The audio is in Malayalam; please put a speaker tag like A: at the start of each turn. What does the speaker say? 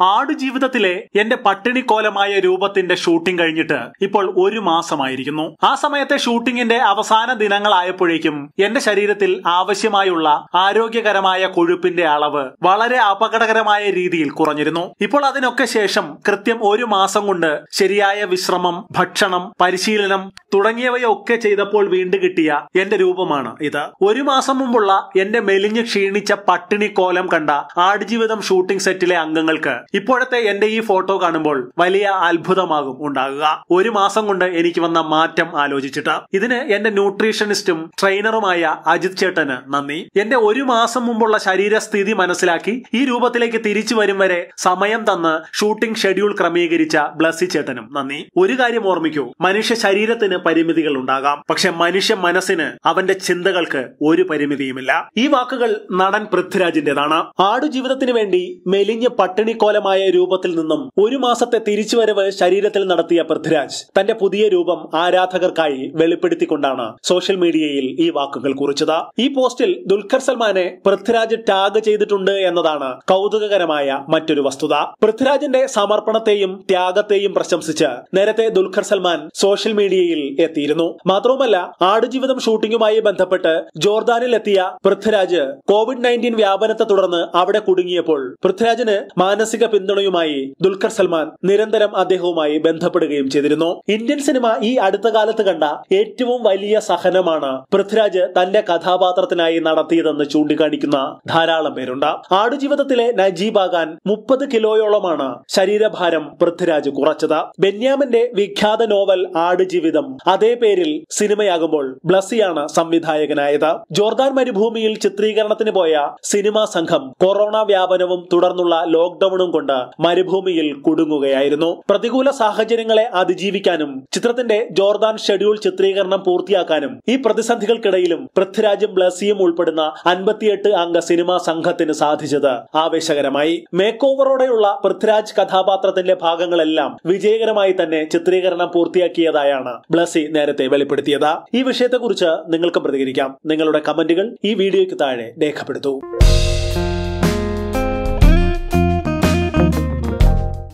A: ആടുജീവിതത്തിലെ എന്റെ പട്ടിണിക്കോലമായ രൂപത്തിന്റെ ഷൂട്ടിംഗ് കഴിഞ്ഞിട്ട് ഇപ്പോൾ ഒരു മാസമായിരിക്കുന്നു. ആ സമയത്തെ ഷൂട്ടിംഗിന്റെ അവസാന ദിനങ്ങളായപ്പോഴേക്കും എന്റെ ശരീരത്തിൽ ആവശ്യമായുള്ള ആരോഗ്യകരമായ കൊഴുപ്പിന്റെ അളവ് വളരെ അപകടകരമായ രീതിയിൽ കുറഞ്ഞിരുന്നു. ഇപ്പോൾ അതിനൊക്കെ ശേഷം കൃത്യം ഒരു മാസം കൊണ്ട് ശരിയായ വിശ്രമം ഭക്ഷണം പരിശീലനം തുടങ്ങിയവയൊക്കെ ചെയ്തപ്പോൾ വീണ്ടും കിട്ടിയ എന്റെ രൂപമാണ് ഇത്. ഒരു മാസം മുമ്പുള്ള എന്റെ മെലിഞ്ഞ് ക്ഷീണിച്ച പട്ടിണി കോലം കണ്ട ആടുജീവിതം ഷൂട്ടിംഗ് സെറ്റിലെ അംഗങ്ങൾക്ക് ഇപ്പോഴത്തെ എന്റെ ഈ ഫോട്ടോ കാണുമ്പോൾ വലിയ അത്ഭുതമാകും ഉണ്ടാകുക. ഒരു മാസം കൊണ്ട് എനിക്ക് വന്ന മാറ്റം ആലോചിച്ചിട്ട്. ഇതിന് എന്റെ ന്യൂട്രീഷനിസ്റ്റും ട്രെയിനറുമായ അജിത് ചേട്ടന് നന്ദി. എന്റെ ഒരു മാസം മുമ്പുള്ള ശരീരസ്ഥിതി മനസ്സിലാക്കി ഈ രൂപത്തിലേക്ക് തിരിച്ചു വരും വരെ സമയം തന്ന് ഷൂട്ടിംഗ് ഷെഡ്യൂൾ ക്രമീകരിച്ച ബ്ലസ്സി ചേട്ടനും നന്ദി. ഒരു കാര്യം ഓർമ്മിക്കൂ മനുഷ്യ ശരീരത്തിന് പരിമിതികൾ ഉണ്ടാകാം. പക്ഷെ മനുഷ്യ മനസ്സിന് അവന്റെ ചിന്തകൾക്ക് ഒരു പരിമിതിയുമില്ല. ഈ വാക്കുകൾ നടൻ പൃഥ്വിരാജിന്റേതാണ് ആടുജീവിതത്തിന് വേണ്ടി മെലിഞ്ഞ് പട്ടിണിക്കോലമായ രൂപത്തിൽ നിന്നും ഒരു മാസത്തെ തിരിച്ചുവരവ് ശരീരത്തിൽ നടത്തിയ പൃഥ്വിരാജ് തന്റെ പുതിയ രൂപം ആരാധകർക്കായി വെളിപ്പെടുത്തിക്കൊണ്ടാണ് സോഷ്യൽ മീഡിയയിൽ ഈ വാക്കുകൾ കുറിച്ചത്. ഈ പോസ്റ്റിൽ ദുൽഖർ സൽമാനെ പൃഥ്വിരാജ് ടാഗ് ചെയ്തിട്ടുണ്ട് എന്നതാണ് കൗതുകകരമായ മറ്റൊരു വസ്തുത. പൃഥ്വിരാജിന്റെ സമർപ്പണത്തെയും ത്യാഗത്തെയും പ്രശംസിച്ച് നേരത്തെ ദുൽഖർ സൽമാൻ സോഷ്യൽ മീഡിയയിൽ എത്തിയിരുന്നു. മാത്രവുമല്ല ആടുജീവിതം ഷൂട്ടിംഗുമായി ബന്ധപ്പെട്ട് ജോർദാനിൽ എത്തിയ പൃഥ്വിരാജ് കോവിഡ് നയന്റീൻ വ്യാപനത്തെ തുടർന്ന് അവിടെ കുടുങ്ങിയപ്പോൾ പൃഥ്വിരാജിന് മാനസിക പിന്തുണയുമായി ദുൽഖർ സൽമാൻ നിരന്തരം അദ്ദേഹവുമായി ബന്ധപ്പെടുകയും ചെയ്തിരുന്നു. ഇന്ത്യൻ സിനിമ ഈ അടുത്ത കാലത്ത് കണ്ട ഏറ്റവും വലിയ സഹനമാണ് പൃഥ്വിരാജ് തന്റെ കഥാപാത്രത്തിനായി നടത്തിയതെന്ന് ചൂണ്ടിക്കാണിക്കുന്ന ധാരാളം പേരുണ്ട്. ആടുജീവിതത്തിലെ നജീബാകാൻ മുപ്പത് കിലോയോളമാണ് ശരീരഭാരം പൃഥ്വിരാജ് കുറച്ചത്. ബെന്യാമിന്റെ വിഖ്യാത നോവൽ ആടുജീവിതം അതേ പേരിൽ സിനിമയാകുമ്പോൾ ബ്ലസിയാണ് സംവിധായകനായത്. ജോർദാൻ മരുഭൂമിയിൽ ചിത്രീകരണത്തിന് പോയ സിനിമാ സംഘം കൊറോണ വ്യാപനവും തുടർന്നുള്ള ലോക്ഡൌണും കൊണ്ട് മരുഭൂമിയിൽ കുടുങ്ങുകയായിരുന്നു. പ്രതികൂല സാഹചര്യങ്ങളെ അതിജീവിക്കാനും ചിത്രത്തിന്റെ ജോർദാൻ ഷെഡ്യൂൾ ചിത്രീകരണം പൂർത്തിയാക്കാനും ഈ പ്രതിസന്ധികൾക്കിടയിലും പൃഥ്വിരാജും ബ്ലസിയും ഉൾപ്പെടുന്ന അൻപത്തിയെട്ട് അംഗ സിനിമാ സംഘത്തിന് സാധിച്ചത് ആവേശകരമായി. മേക്ക് ഓവറോടെയുള്ള പൃഥ്വിരാജ് കഥാപാത്രത്തിന്റെ ഭാഗങ്ങളെല്ലാം വിജയകരമായി തന്നെ ചിത്രീകരണം പൂർത്തിയാക്കിയതായാണ് ബ്ലസി നേരത്തെ വെളിപ്പെടുത്തിയത്. ഈ വിഷയത്തെക്കുറിച്ച് നിങ്ങൾക്ക് പ്രതികരിക്കാം. നിങ്ങളുടെ കമന്റുകൾ ഈ വീഡിയോയ്ക്ക് താഴെ രേഖപ്പെടുത്തൂ.